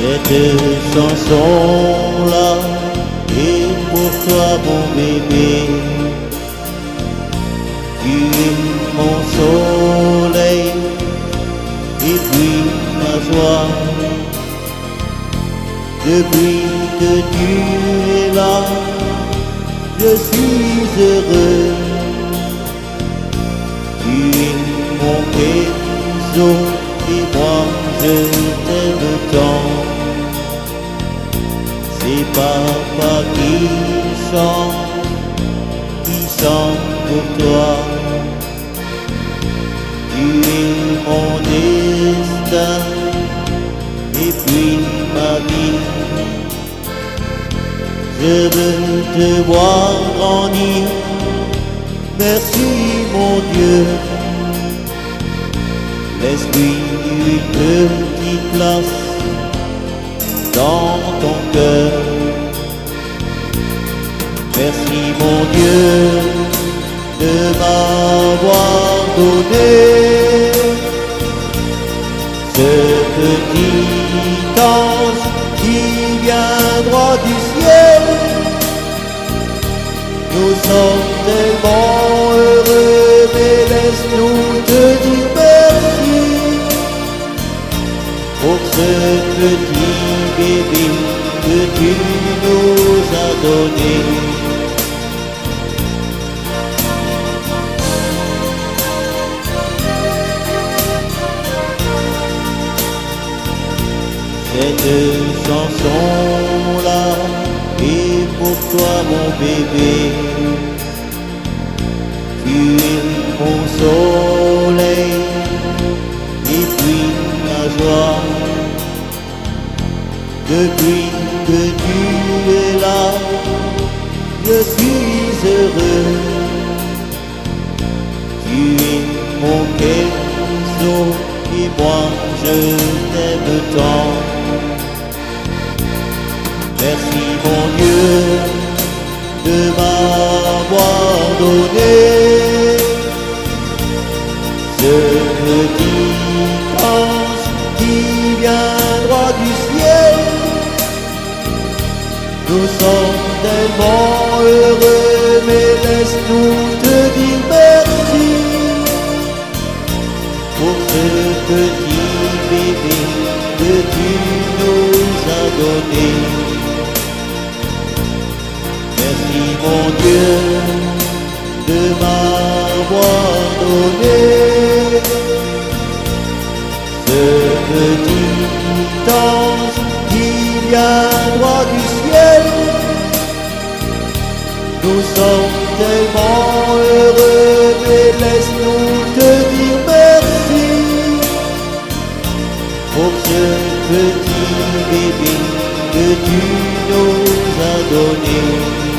Cette chanson-là est pour toi mon bébé. Tu es mon soleil et puis ma joie. Depuis que tu es là, je suis heureux. Tu es mon Enzo et moi C'est papa qui chante, qui chante pour toi? Tu es mon destin et puis ma vie. Je veux te voir grandir. Merci mon Dieu. Laisse-lui une petite place dans ton cœur. Merci mon Dieu de m'avoir donné ce petit ange qui vient droit du ciel. Nous sommes tellement heureux, mais laisse-nous te dire merci pour ce petit bébé que tu nous as donné. Cette chanson-là est pour toi mon bébé. Tu es mon soleil et puis ma joie. Depuis que tu es là, je suis heureux. Tu es mon Kenzo et moi je t'aime tant. Merci mon Dieu de m'avoir donné ce petit ange qui vient droit du ciel. Nous sommes tellement heureux, mais laisse-nous te dire merci pour ce petit bébé que tu nous as donné. Mon Dieu de m'avoir donné ce petit ange qui droit du ciel. Nous sommes tellement heureux, mais laisse-nous te dire merci pour ce petit bébé que tu nous as donné.